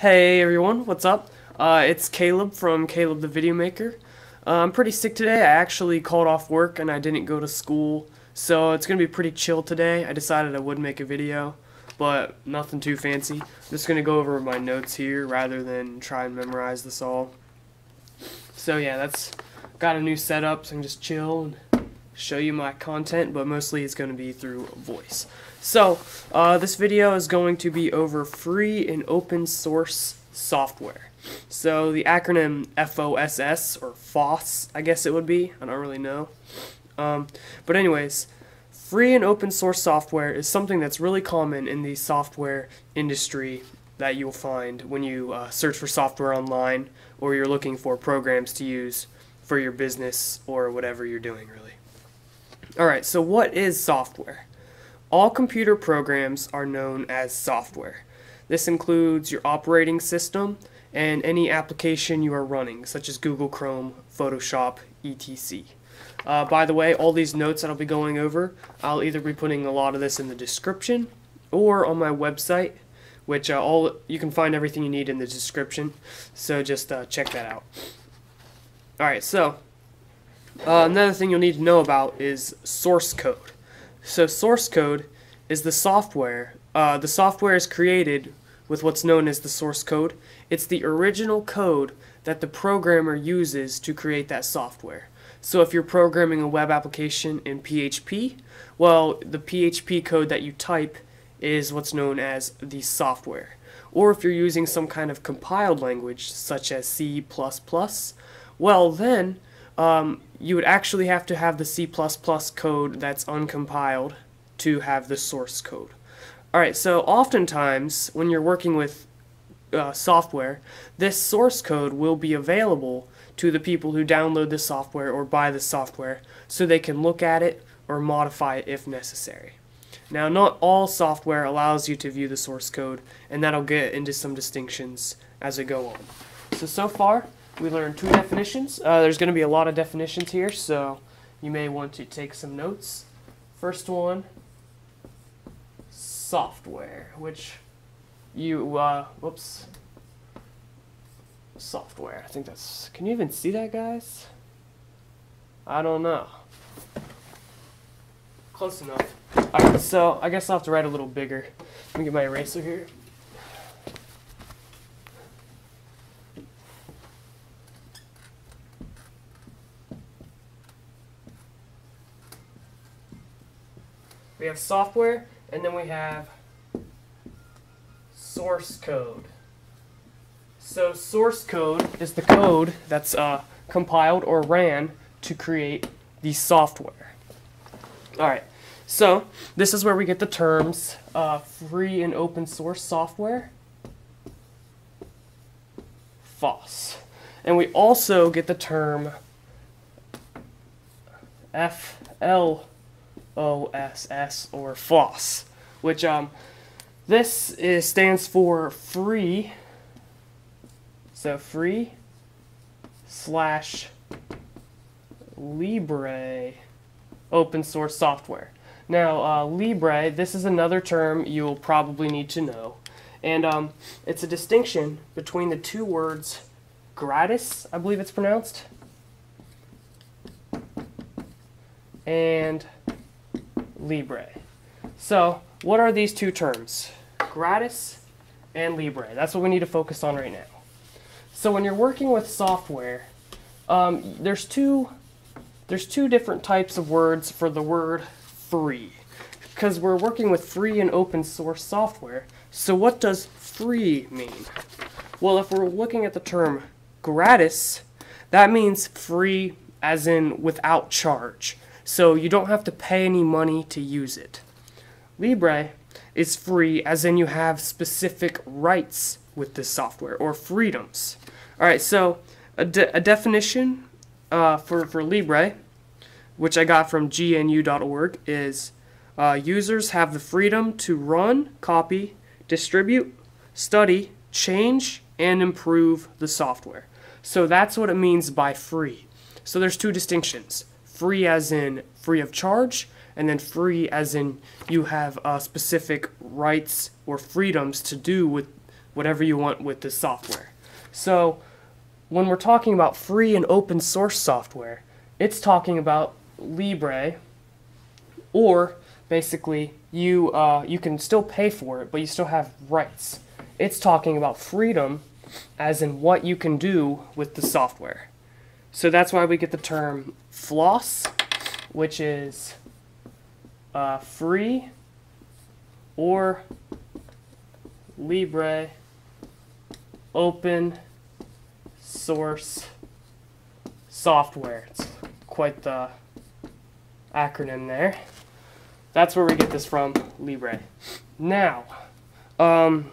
Hey everyone, what's up? Uh, it's Caleb from Caleb the Video Maker. Uh, I'm pretty sick today. I actually called off work and I didn't go to school, so it's gonna be pretty chill today. I decided I would make a video, but nothing too fancy. I'm just gonna go over my notes here rather than try and memorize this all. So yeah, that's got a new setup, so I can just chill and show you my content, but mostly it's going to be through voice. So, uh, this video is going to be over free and open source software. So, the acronym FOSS, or FOSS, I guess it would be, I don't really know. Um, but anyways, free and open source software is something that's really common in the software industry that you'll find when you uh, search for software online or you're looking for programs to use for your business or whatever you're doing, really. Alright, so what is software? All computer programs are known as software. This includes your operating system and any application you are running, such as Google Chrome, Photoshop, etc. Uh, by the way, all these notes that I'll be going over, I'll either be putting a lot of this in the description or on my website, which uh, all you can find everything you need in the description. So just uh, check that out. All right, so uh, another thing you'll need to know about is source code. So source code is the software. Uh, the software is created with what's known as the source code. It's the original code that the programmer uses to create that software. So if you're programming a web application in PHP, well, the PHP code that you type is what's known as the software. Or if you're using some kind of compiled language, such as C++, well then um, you would actually have to have the C++ code that's uncompiled to have the source code. Alright, so oftentimes when you're working with uh, software, this source code will be available to the people who download the software or buy the software so they can look at it or modify it if necessary. Now, not all software allows you to view the source code, and that'll get into some distinctions as we go on. So, so far, we learned two definitions. Uh, there's going to be a lot of definitions here, so you may want to take some notes. First one, software, which you, uh, whoops, software. I think that's, can you even see that, guys? I don't know. Close enough. Alright, so I guess I'll have to write a little bigger. Let me get my eraser here. Have software, and then we have source code. So source code is the code that's uh, compiled or ran to create the software. Alright, so this is where we get the terms uh, free and open source software, FOSS. And we also get the term FL OSS or FOSS, which um, this is stands for free. So free slash Libre open source software. Now, uh, Libre, this is another term you'll probably need to know. And um, it's a distinction between the two words gratis, I believe it's pronounced, and Libre. So, what are these two terms? Gratis and Libre. That's what we need to focus on right now. So when you're working with software, um, there's two there's two different types of words for the word free because we're working with free and open source software. So what does free mean? Well, if we're looking at the term gratis, that means free as in without charge so you don't have to pay any money to use it. Libre is free as in you have specific rights with this software or freedoms. Alright, so a, de a definition uh, for, for Libre, which I got from gnu.org, is uh, users have the freedom to run, copy, distribute, study, change, and improve the software. So that's what it means by free. So there's two distinctions free as in free of charge, and then free as in you have uh, specific rights or freedoms to do with whatever you want with this software. So when we're talking about free and open source software, it's talking about Libre, or basically you uh, you can still pay for it, but you still have rights. It's talking about freedom, as in what you can do with the software. So that's why we get the term floss, which is uh, free or Libre open source software. It's quite the acronym there. That's where we get this from, Libre. Now, um,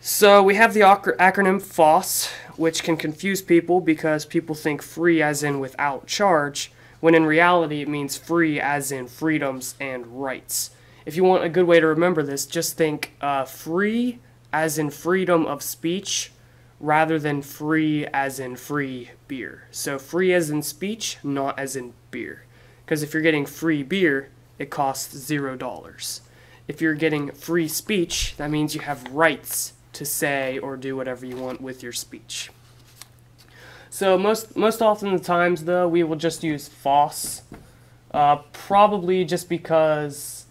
so we have the acronym FOSS, which can confuse people because people think free as in without charge, when in reality it means free as in freedoms and rights. If you want a good way to remember this, just think uh, free as in freedom of speech rather than free as in free beer. So free as in speech, not as in beer. Because if you're getting free beer, it costs zero dollars. If you're getting free speech, that means you have rights to say or do whatever you want with your speech. So most most often the times though we will just use FOSS, uh, probably just because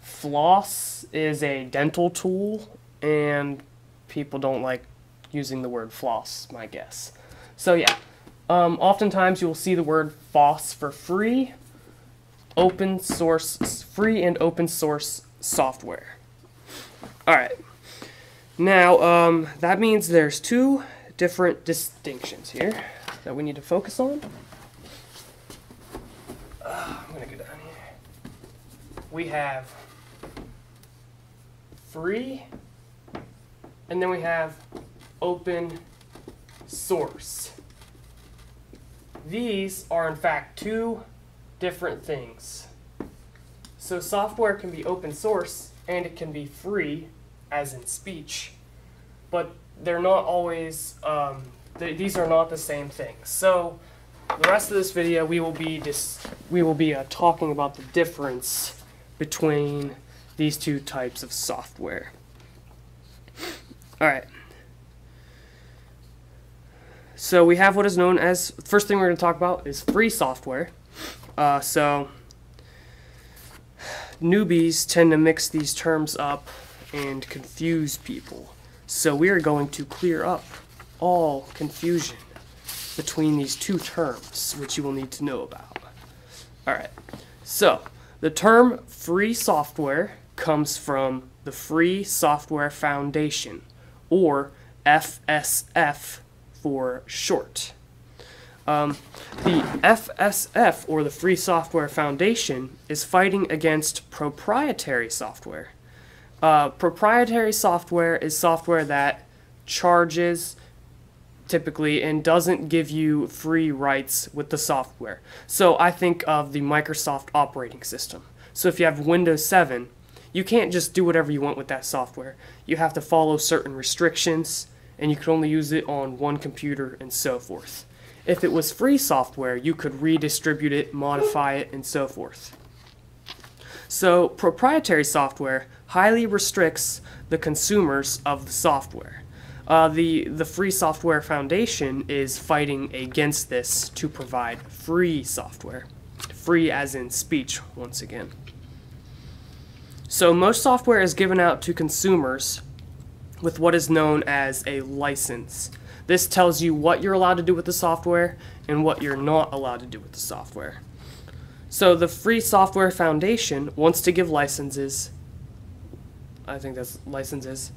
floss is a dental tool and people don't like using the word floss, my guess. So yeah, um, oftentimes you will see the word FOSS for free, open source, free and open source software. All right. Now, um, that means there's two different distinctions here that we need to focus on. Uh, I'm going to go down here. We have free, and then we have open source. These are, in fact, two different things. So software can be open source and it can be free as in speech, but they're not always, um, th these are not the same thing. So the rest of this video we will be dis we will be uh, talking about the difference between these two types of software. Alright. So we have what is known as, first thing we're going to talk about is free software. Uh, so newbies tend to mix these terms up and confuse people. So we are going to clear up all confusion between these two terms, which you will need to know about. Alright, so the term free software comes from the Free Software Foundation, or FSF for short. Um, the FSF, or the Free Software Foundation, is fighting against proprietary software. Uh, proprietary software is software that charges typically and doesn't give you free rights with the software. So I think of the Microsoft operating system. So if you have Windows 7, you can't just do whatever you want with that software. You have to follow certain restrictions and you can only use it on one computer and so forth. If it was free software, you could redistribute it, modify it, and so forth. So proprietary software highly restricts the consumers of the software. Uh, the, the Free Software Foundation is fighting against this to provide free software. Free as in speech, once again. So most software is given out to consumers with what is known as a license. This tells you what you're allowed to do with the software and what you're not allowed to do with the software. So the Free Software Foundation wants to give licenses, I think that's licenses,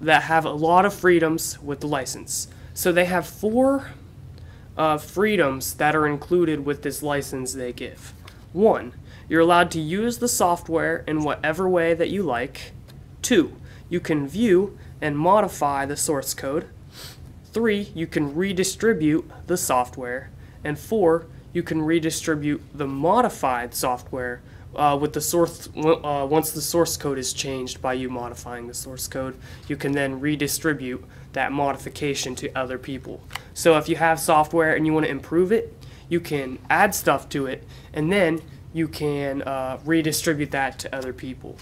that have a lot of freedoms with the license. So they have four uh, freedoms that are included with this license they give. One, you're allowed to use the software in whatever way that you like. Two, you can view and modify the source code. Three, you can redistribute the software. And four, you can redistribute the modified software uh, with the source uh, once the source code is changed by you modifying the source code you can then redistribute that modification to other people so if you have software and you want to improve it you can add stuff to it and then you can uh, redistribute that to other people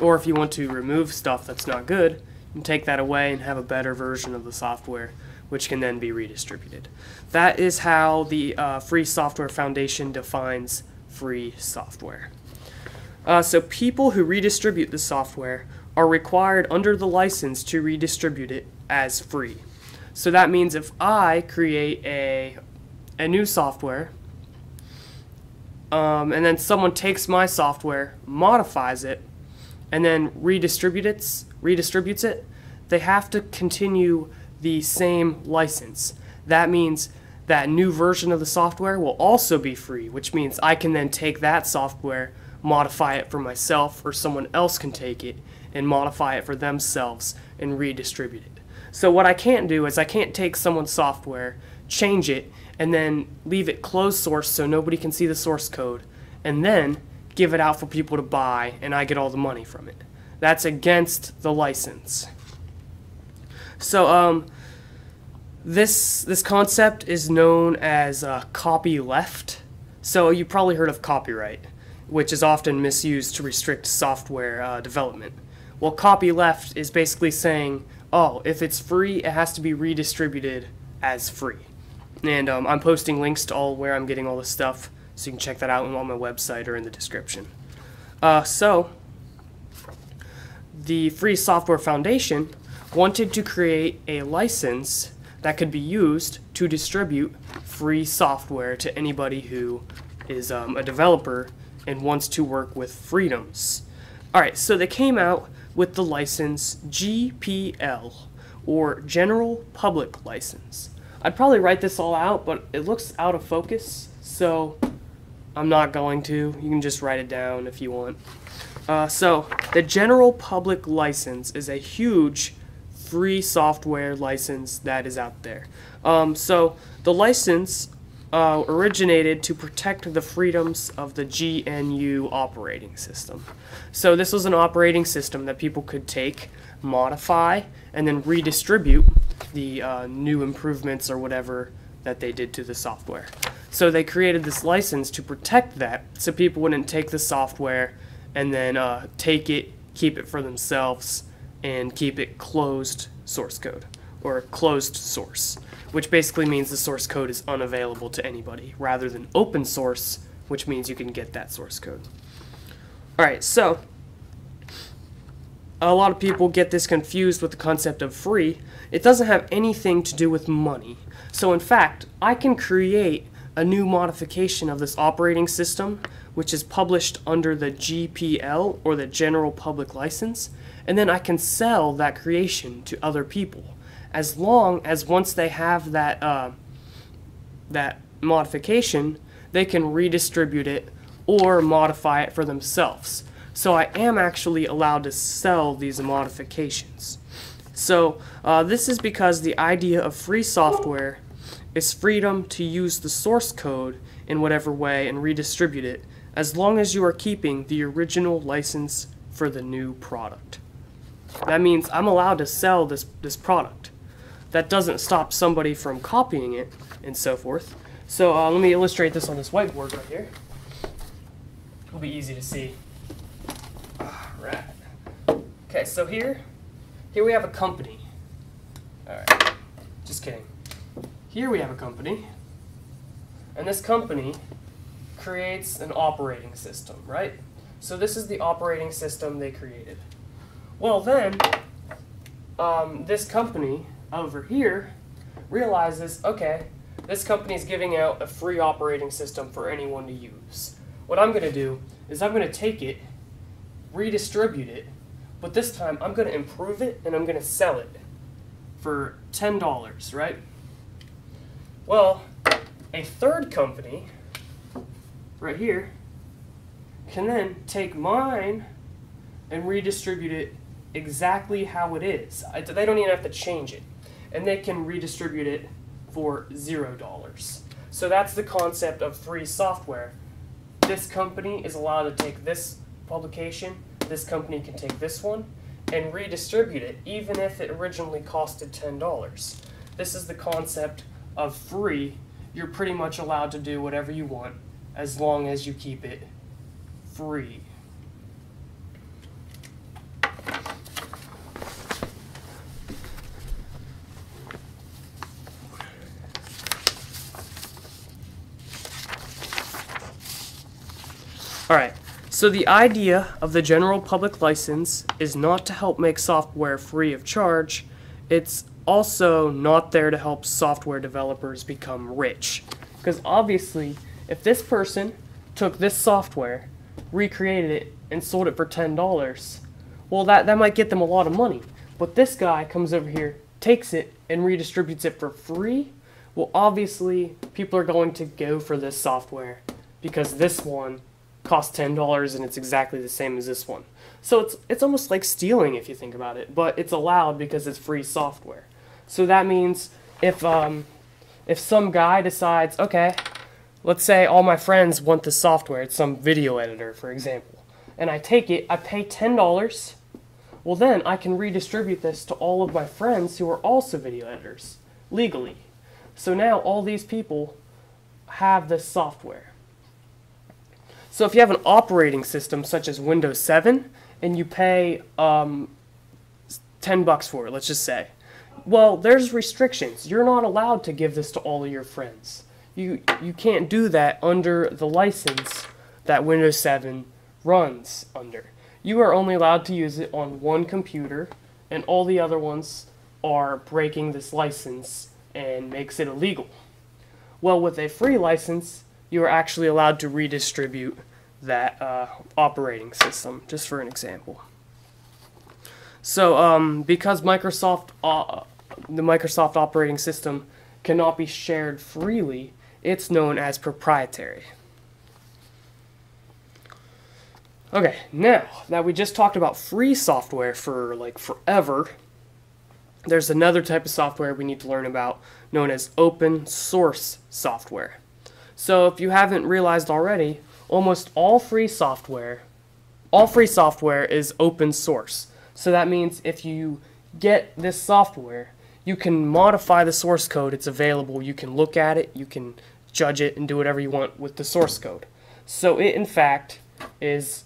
or if you want to remove stuff that's not good and take that away and have a better version of the software, which can then be redistributed. That is how the uh, Free Software Foundation defines free software. Uh, so people who redistribute the software are required under the license to redistribute it as free. So that means if I create a, a new software um, and then someone takes my software, modifies it, and then redistributes redistributes it, they have to continue the same license. That means that new version of the software will also be free, which means I can then take that software, modify it for myself, or someone else can take it and modify it for themselves and redistribute it. So what I can't do is I can't take someone's software, change it, and then leave it closed source so nobody can see the source code, and then give it out for people to buy and I get all the money from it. That's against the license. So um, this this concept is known as uh, copyleft. So you probably heard of copyright, which is often misused to restrict software uh, development. Well, copyleft is basically saying, oh, if it's free, it has to be redistributed as free. And um, I'm posting links to all where I'm getting all this stuff, so you can check that out on my website or in the description. Uh, so, the Free Software Foundation wanted to create a license that could be used to distribute free software to anybody who is um, a developer and wants to work with freedoms. Alright, so they came out with the license GPL, or General Public License. I'd probably write this all out, but it looks out of focus, so I'm not going to. You can just write it down if you want. Uh, so, the General Public License is a huge free software license that is out there. Um, so, the license uh, originated to protect the freedoms of the GNU operating system. So this was an operating system that people could take, modify, and then redistribute the uh, new improvements or whatever that they did to the software. So they created this license to protect that so people wouldn't take the software and then uh, take it, keep it for themselves, and keep it closed source code or closed source which basically means the source code is unavailable to anybody, rather than open source, which means you can get that source code. Alright, so a lot of people get this confused with the concept of free. It doesn't have anything to do with money. So in fact, I can create a new modification of this operating system, which is published under the GPL, or the General Public License, and then I can sell that creation to other people as long as once they have that uh, that modification, they can redistribute it or modify it for themselves. So I am actually allowed to sell these modifications. So uh, this is because the idea of free software is freedom to use the source code in whatever way and redistribute it as long as you are keeping the original license for the new product. That means I'm allowed to sell this, this product that doesn't stop somebody from copying it and so forth. So uh, let me illustrate this on this whiteboard right here. It'll be easy to see. Right. Okay, so here, here we have a company. All right, just kidding. Here we have a company, and this company creates an operating system, right? So this is the operating system they created. Well then, um, this company over here realizes, okay, this company is giving out a free operating system for anyone to use. What I'm going to do is I'm going to take it, redistribute it, but this time I'm going to improve it and I'm going to sell it for $10, right? Well, a third company, right here, can then take mine and redistribute it exactly how it is. they don't even have to change it and they can redistribute it for zero dollars. So that's the concept of free software. This company is allowed to take this publication, this company can take this one, and redistribute it, even if it originally costed $10. This is the concept of free. You're pretty much allowed to do whatever you want as long as you keep it free. So the idea of the general public license is not to help make software free of charge. It's also not there to help software developers become rich. Because obviously, if this person took this software, recreated it, and sold it for $10, well, that, that might get them a lot of money. But this guy comes over here, takes it, and redistributes it for free. Well, obviously, people are going to go for this software because this one costs $10 and it's exactly the same as this one. So it's, it's almost like stealing if you think about it, but it's allowed because it's free software. So that means if, um, if some guy decides, okay, let's say all my friends want this software, it's some video editor, for example, and I take it, I pay $10, well then I can redistribute this to all of my friends who are also video editors, legally. So now all these people have this software. So if you have an operating system such as Windows 7 and you pay um, 10 bucks for it, let's just say, well, there's restrictions. You're not allowed to give this to all of your friends. You, you can't do that under the license that Windows 7 runs under. You are only allowed to use it on one computer, and all the other ones are breaking this license and makes it illegal. Well, with a free license, you are actually allowed to redistribute that uh, operating system, just for an example. So, um, because Microsoft, uh, the Microsoft operating system cannot be shared freely, it's known as proprietary. Okay, now that we just talked about free software for like forever, there's another type of software we need to learn about known as open source software. So if you haven't realized already, almost all free software, all free software is open source. So that means if you get this software, you can modify the source code. It's available. You can look at it, you can judge it, and do whatever you want with the source code. So it, in fact, is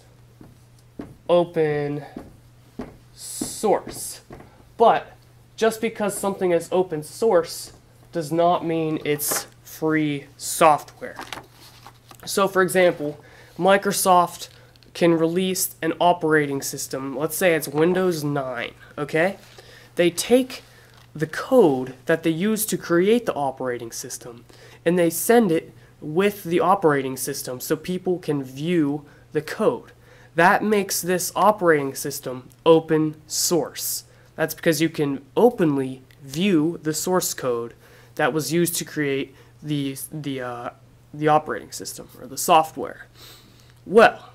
open source. But just because something is open source does not mean it's free software. So, for example, Microsoft can release an operating system, let's say it's Windows 9, okay? They take the code that they use to create the operating system and they send it with the operating system so people can view the code. That makes this operating system open source. That's because you can openly view the source code that was used to create the, the, uh, the operating system or the software. Well,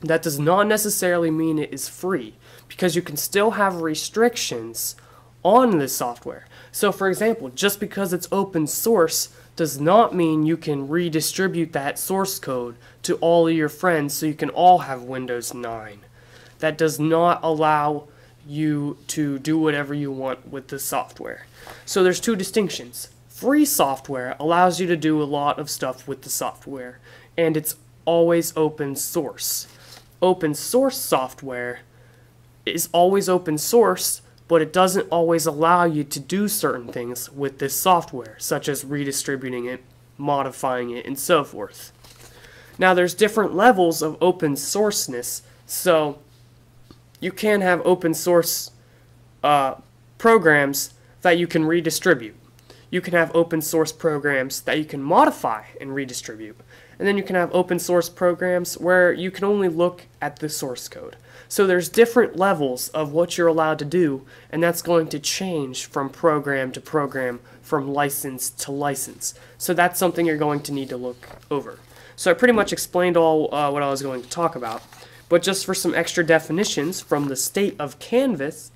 that does not necessarily mean it is free because you can still have restrictions on this software. So for example, just because it's open source does not mean you can redistribute that source code to all of your friends so you can all have Windows 9. That does not allow you to do whatever you want with the software. So there's two distinctions. Free software allows you to do a lot of stuff with the software, and it's always open source. Open source software is always open source, but it doesn't always allow you to do certain things with this software, such as redistributing it, modifying it, and so forth. Now, there's different levels of open sourceness, so you can have open source uh, programs that you can redistribute. You can have open source programs that you can modify and redistribute. And then you can have open source programs where you can only look at the source code. So there's different levels of what you're allowed to do, and that's going to change from program to program, from license to license. So that's something you're going to need to look over. So I pretty much explained all uh, what I was going to talk about. But just for some extra definitions from the state of Canvas, Canvas.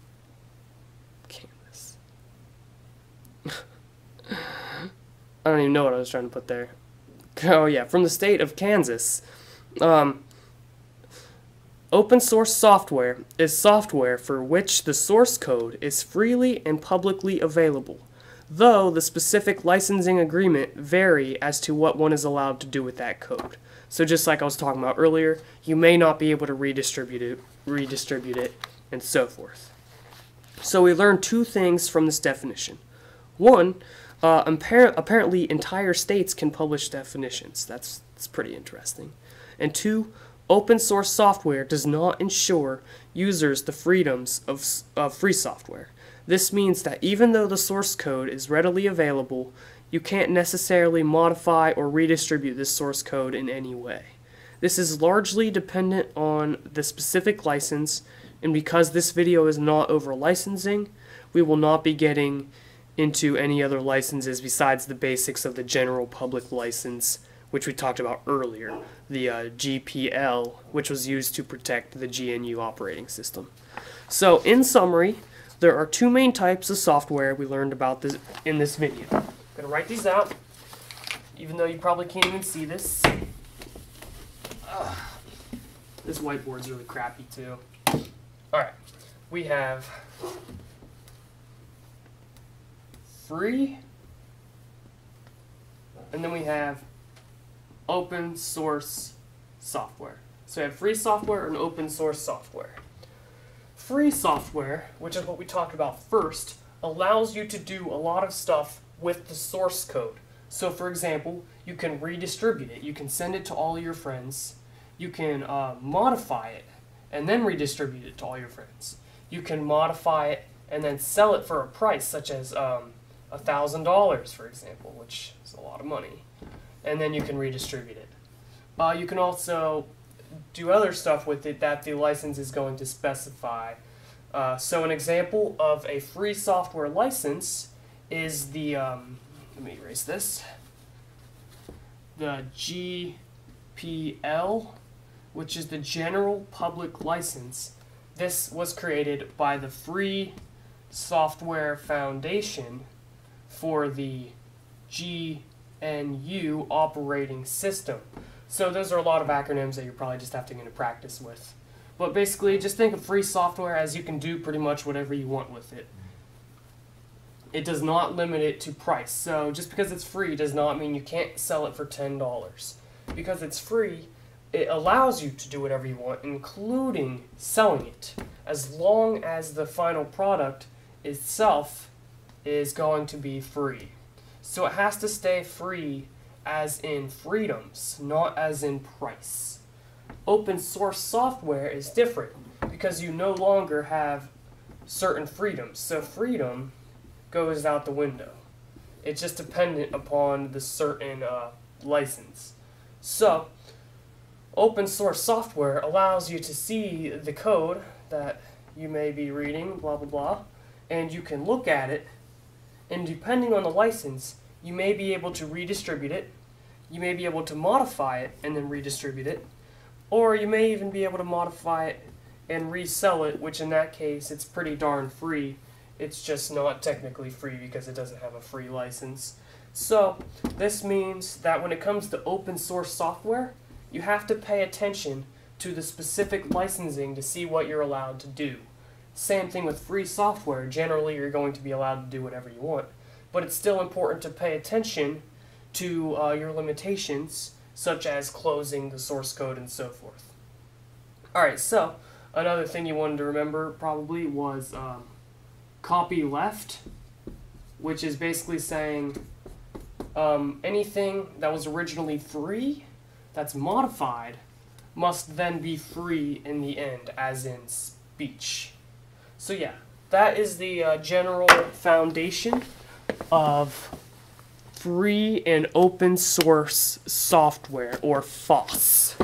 I don't even know what I was trying to put there. Oh yeah, from the state of Kansas. Um, open source software is software for which the source code is freely and publicly available, though the specific licensing agreement vary as to what one is allowed to do with that code. So just like I was talking about earlier, you may not be able to redistribute it, redistribute it, and so forth. So we learned two things from this definition. One, uh, apparently entire states can publish definitions. That's, that's pretty interesting. And two, Open source software does not ensure users the freedoms of, of free software. This means that even though the source code is readily available, you can't necessarily modify or redistribute this source code in any way. This is largely dependent on the specific license, and because this video is not over licensing, we will not be getting into any other licenses besides the basics of the general public license, which we talked about earlier, the uh, GPL, which was used to protect the GNU operating system. So, in summary, there are two main types of software we learned about this in this video. I'm gonna write these out, even though you probably can't even see this. Ugh. This whiteboard's really crappy too. Alright, we have free, and then we have open source software. So we have free software and open source software. Free software, which is what we talked about first, allows you to do a lot of stuff with the source code. So for example, you can redistribute it. You can send it to all your friends. You can uh, modify it and then redistribute it to all your friends. You can modify it and then sell it for a price such as um, $1,000, for example, which is a lot of money. And then you can redistribute it. Uh, you can also do other stuff with it that the license is going to specify. Uh, so an example of a free software license is the, um, let me erase this, the GPL, which is the General Public License. This was created by the Free Software Foundation for the GNU operating system. So those are a lot of acronyms that you're probably just have to get into practice with. But basically, just think of free software as you can do pretty much whatever you want with it. It does not limit it to price. So just because it's free does not mean you can't sell it for $10. Because it's free, it allows you to do whatever you want, including selling it, as long as the final product itself is going to be free. So it has to stay free as in freedoms, not as in price. Open source software is different because you no longer have certain freedoms. So freedom goes out the window. It's just dependent upon the certain uh, license. So, open source software allows you to see the code that you may be reading, blah blah blah, and you can look at it, and depending on the license, you may be able to redistribute it, you may be able to modify it and then redistribute it, or you may even be able to modify it and resell it, which in that case it's pretty darn free. It's just not technically free because it doesn't have a free license. So, this means that when it comes to open source software, you have to pay attention to the specific licensing to see what you're allowed to do. Same thing with free software. Generally, you're going to be allowed to do whatever you want. But it's still important to pay attention to uh, your limitations, such as closing the source code and so forth. Alright, so another thing you wanted to remember probably was um, copy left, which is basically saying um, anything that was originally free that's modified must then be free in the end, as in speech. So yeah, that is the uh, general foundation of free and open source software, or FOSS.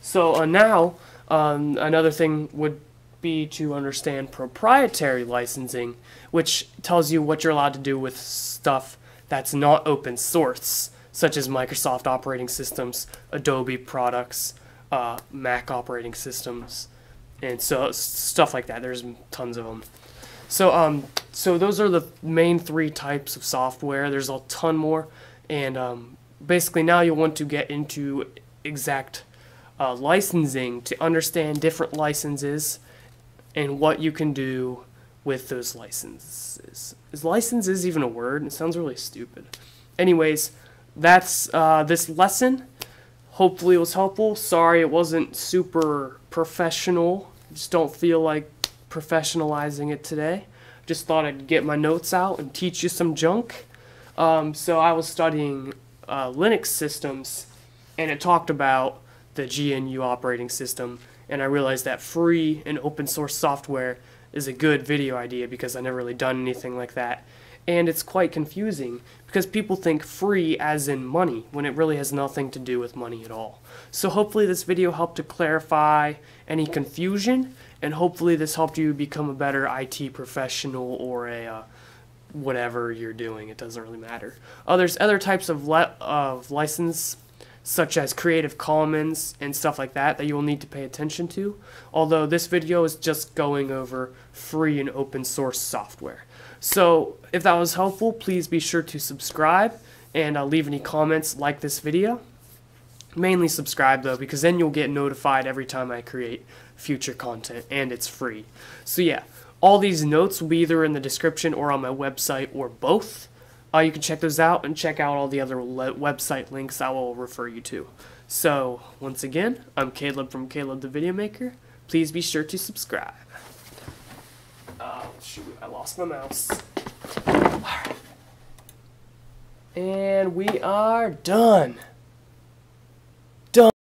So uh, now, um, another thing would be to understand proprietary licensing, which tells you what you're allowed to do with stuff that's not open source, such as Microsoft operating systems, Adobe products, uh, Mac operating systems, and so stuff like that. There's tons of them. So um, so those are the main three types of software. There's a ton more, and um, basically now you'll want to get into exact uh, licensing to understand different licenses and what you can do with those licenses. Is licenses even a word? It sounds really stupid. Anyways, that's uh, this lesson. Hopefully it was helpful. Sorry it wasn't super professional. Just don't feel like professionalizing it today. Just thought I'd get my notes out and teach you some junk. Um, so I was studying uh, Linux systems, and it talked about the GNU operating system, and I realized that free and open source software is a good video idea because I've never really done anything like that. And it's quite confusing because people think free as in money when it really has nothing to do with money at all. So hopefully this video helped to clarify any confusion and hopefully this helped you become a better IT professional or a uh, whatever you're doing. It doesn't really matter. Oh, there's other types of, le- of license such as Creative Commons and stuff like that that you will need to pay attention to. Although this video is just going over free and open source software. So if that was helpful, please be sure to subscribe and uh, leave any comments like this video. Mainly subscribe though, because then you'll get notified every time I create future content, and it's free. So yeah, all these notes will be either in the description or on my website or both. Uh, you can check those out and check out all the other website links I will refer you to. So, once again, I'm Caleb from Caleb the Video Maker. Please be sure to subscribe. Oh, shoot, I lost my mouse. And we are done.